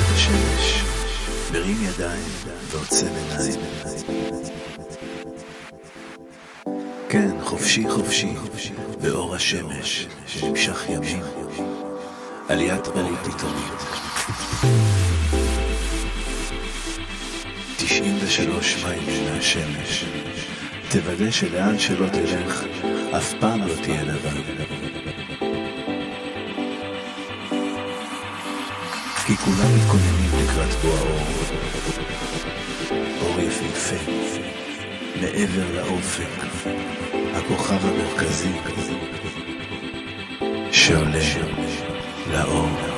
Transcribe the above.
השמש, מרים ידיים ועוצם עיניים. כן, חופשי חופשי, באור השמש, נמשך ימים, עליית אור פתאומית. 93 מייל מהשמש, תוודא שלאן שלא תלך, אף פעם לא תהיה לבד. כי כולם מתכוננים לקראת בוא האור. אור יפהפה, מעבר לאופק, הכוכב המרכזי שעולה לאור.